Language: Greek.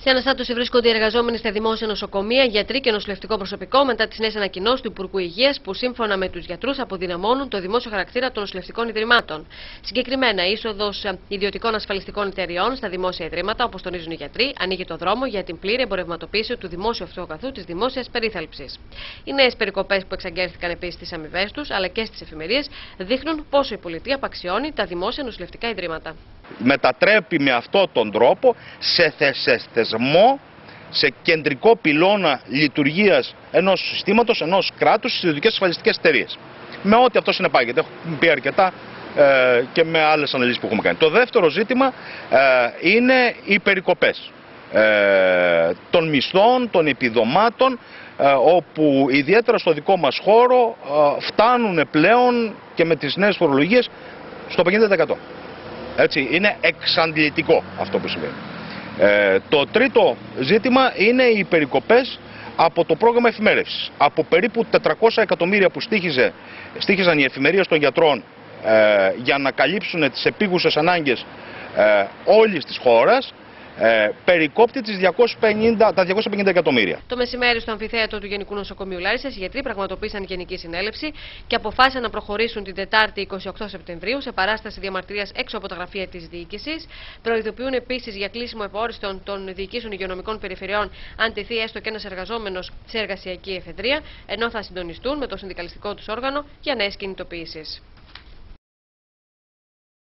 Σε αναστάτωση βρίσκονται οι εργαζόμενοι στα δημόσια νοσοκομεία, γιατροί και νοσηλευτικό προσωπικό μετά τις νέες ανακοινώσεις του Υπουργού Υγείας που σύμφωνα με τους γιατρούς αποδυναμώνουν το δημόσιο χαρακτήρα των νοσηλευτικών ιδρυμάτων. Συγκεκριμένα, είσοδος ιδιωτικών ασφαλιστικών εταιριών στα δημόσια ιδρύματα, όπως τονίζουν οι γιατροί, ανοίγει το δρόμο για την πλήρη εμπορευματοποίηση του δημόσιου αυτοκαθού της δημόσιας περίθαλψης. Οι νέες περικοπές που εξαγγέλθηκαν επίσης στις αμοιβές τους αλλά και στις εφημερίες δείχνουν πόσο η πολιτεία απαξιώνει τα δημόσια νοσηλευτικά ιδρύματα μετατρέπει με αυτόν τον τρόπο σε, θεσμό, σε κεντρικό πυλώνα λειτουργίας ενός συστήματος, ενός κράτους στις ιδιωτικές ασφαλιστικές εταιρείες. Με ό,τι αυτό συνεπάγεται. Έχουμε πει αρκετά ε, και με άλλες αναλύσεις που έχουμε κάνει. Το δεύτερο ζήτημα ε, είναι οι περικοπές ε, των μισθών, των επιδομάτων, ε, όπου ιδιαίτερα στο δικό μας χώρο φτάνουν πλέον και με τις νέες φορολογίες στο 50%. Έτσι, είναι εξαντλητικό αυτό που συμβαίνει. Ε, το τρίτο ζήτημα είναι οι περικοπές από το πρόγραμμα εφημέρευσης. Από περίπου 400 εκατομμύρια που στήχιζε, στήχιζαν οι εφημερίες των γιατρών ε, για να καλύψουν τις επίγουσες ανάγκες ε, όλης της χώρας, ε, περικόπτει τις 250, τα 250 εκατομμύρια. Το μεσημέρι στο αμφιθέατο του Γενικού Νοσοκομείου Λάρισας, οι γιατροί πραγματοποίησαν γενική συνέλευση και αποφάσισαν να προχωρήσουν την Τετάρτη 28 Σεπτεμβρίου σε παράσταση διαμαρτυρίας έξω από τα γραφεία της διοίκησης. Προειδοποιούν επίσης για κλείσιμο επόριστον των διοικήσεων υγειονομικών περιφερειών αν τεθεί έστω και ένας εργαζόμενος σε εργασιακή εφεδρεία, ενώ θα συντονιστούν με το συνδικαλιστικό τους όργανο για νέες κινητοποιήσεις.